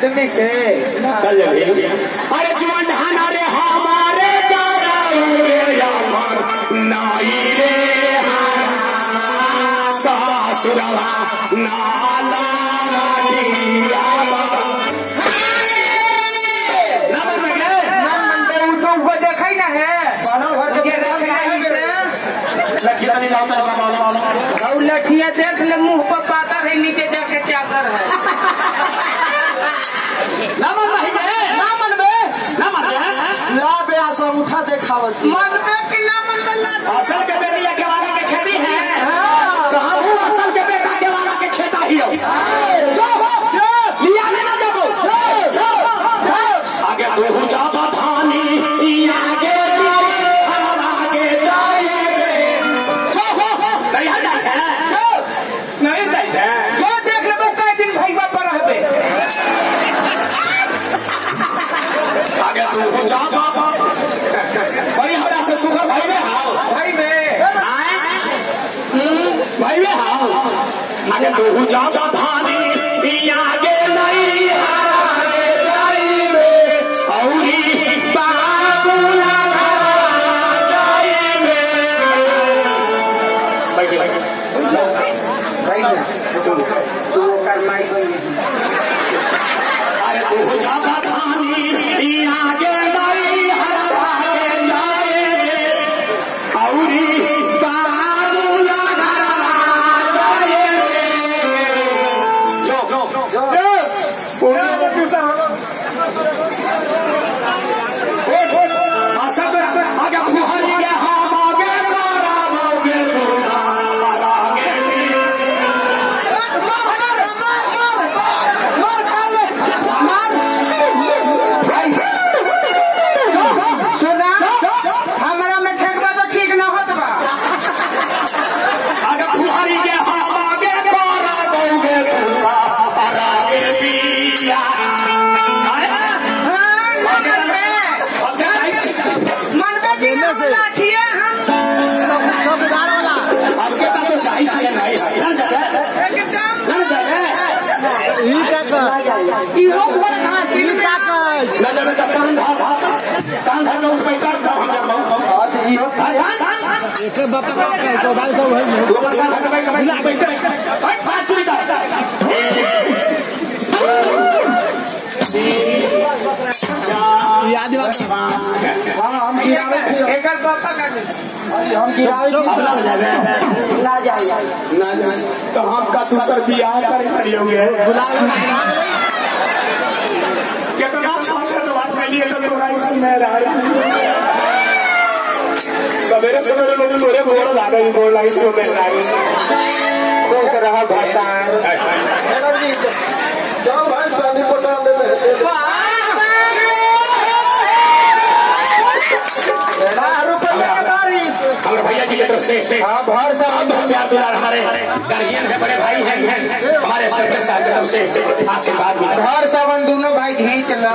कैसे चल अरे रे हमारे जारा रे यार नाई रे सासुरवा नाला तो देखै ना है। लठिया देख ले मुँह पर पातर है नीचे जाके चादर है। बे ला बे। उठा देखावत मन पे कि ना मन पे ला असल के से सुगर भाई में तू तू अरे तू जा। पर कहाँ सिल ना जगह का कान धार कान धार में उठ बैठा हम जब बहुत इहो तू अपन कान धार में बैठ बैठ बैठ पाँच चुरी का हाँ। हम गिरावे थे। एकर पापा का हम गिरावे ना जाए ना जाए। तो हम का दूसर बियाह करे करियोगे कितना छोटे तो तोरा इस में रह सवेरे सवेरे लोग तोरे गोड़ लागे ही गोड़ तो मैं लागे खुश रहा भगवान। जाओ भाई शादी पटा दे हमारे भैया जी की तरफ़ से हाँ बहुत प्यार दुलार हमारे गार्जियन है बड़े भाई हैं। हमारे स्ट्रक्चर साहब की तरफ़ से आशीर्वाद मिला। भर सबन दोनों भाई यही चल ल।